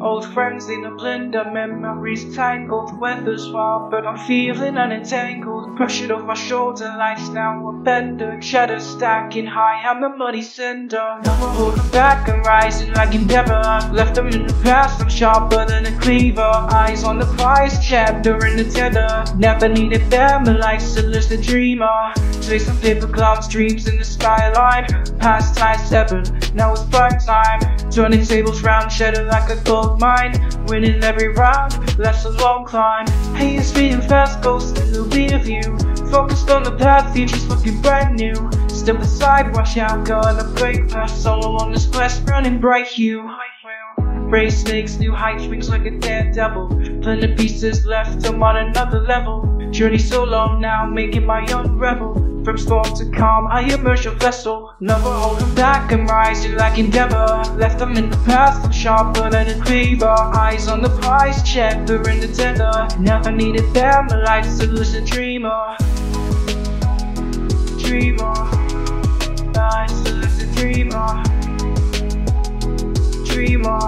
Old friends in a blender, memories tangled, weather's wild, but I'm feeling unentangled. It off my shoulder, life's now a bender. Shadows stacking high, I'm a muddy cinder. Never holding back, I'm rising like endeavor. Left them in the past, I'm sharper than a cleaver. Eyes on the prize, chapter in the tether. Never needed them, a life's a lucid dreamer. Chasing paper clouds, dreams in the skyline. Past time seven, now it's prime time. Turning tables round, shadow like a gold mine. Winning every round, that's a long climb. Hey, it's speeding fast, ghosting the rear view. Focused on the path, future's looking brand new. Step aside, rush out, gonna break past. Solo on this quest, running bright hue. Race snakes, new heights, wings like a daredevil. Plenty pieces left, I'm on another level. Journey so long now, making my own rebel. From storm to calm, I immerse your vessel. Never holding back, I'm rising like endeavor. Left them in the past, I'm sharper than a cleaver. Eyes on the prize, check, they're in the tender. Never needed them, a lucid dreamer. Dreamer. Life's a lucid dreamer. Dreamer.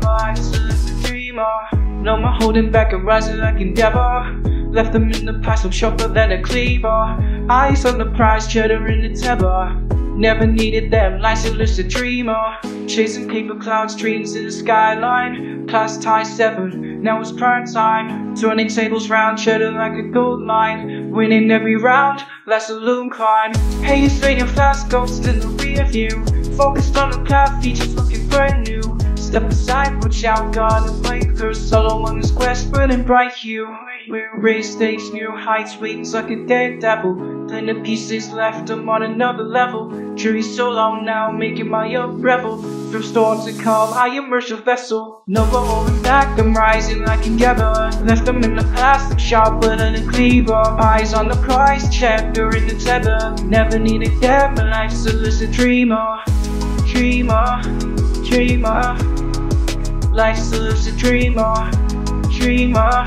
Life's a lucid dreamer. No more holding back, I'm rising like endeavor. Left them in the past, I'm sharper than a cleaver. Eyes on the prize, cheddar in the tether. Never needed them, life's a dreamer. Chasing paper clouds, dreams in the skyline. Past tie seven, now it's prime time. Turning tables round, cheddar like a gold mine. Winning every round, last a loom climb. It's fading fast, ghost in the rear view. Focused on the path, features looking brand new. Step aside, watch out, gonna break through solo on this quest, burning bright hue. We're raised stakes, new heights, wings like a daredevil. the pieces left, I'm on another level. Jury so long now, making my own rebel. From storm to calm, I immerse a vessel. Never holding back, I'm rising like a endeavor. Left them in the past, I'm sharper a cleaver. Eyes on the prize, chapter in the tether. Never needed them, my life's a lucid dreamer. Dreamer, dreamer. Life's a lucid dreamer, dreamer,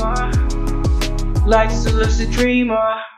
dreamer. A lucid dreamer.